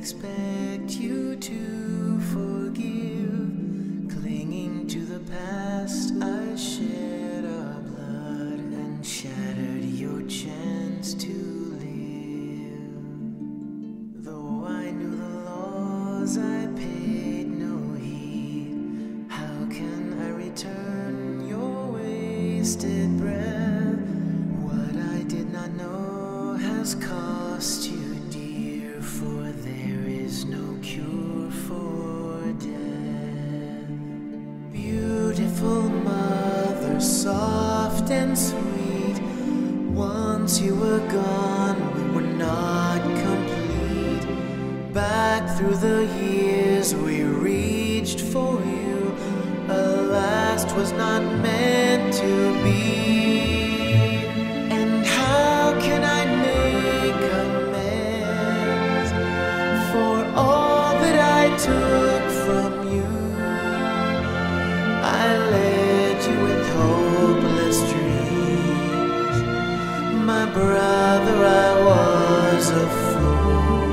expect you to forgive. Clinging to the past, I shed our blood and shattered your chance to live. Though I knew the laws, I paid no heed. How can I return your wasted breath? What I did not know has cost and sweet. Once you were gone, we were not complete. Back through the years, we reached for you. Alas, 'twas not meant to be. And how can I make amends for all that I took a fool.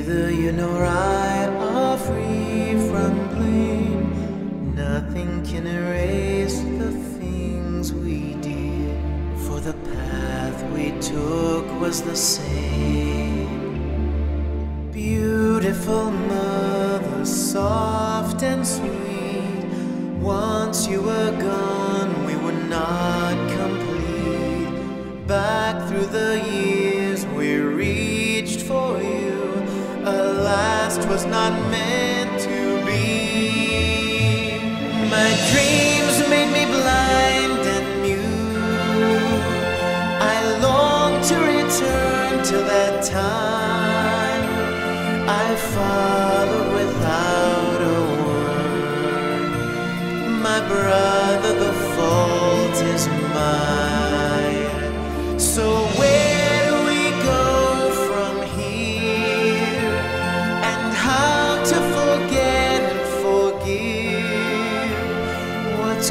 Neither you nor I are free from blame. Nothing can erase the things we did, for the path we took was the same. Beautiful mother, soft and sweet. Once you were gone, 'twas not meant to be. My dreams made me blind and mute. I long to return to that time. I followed without a word. My brother, the fault is mine.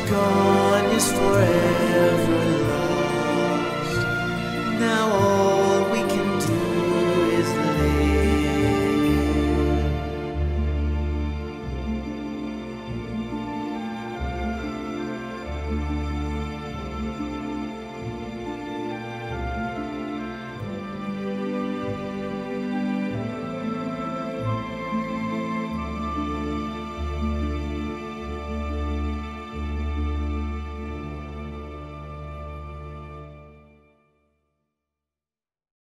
gone is forever lost. Now all we can do is live.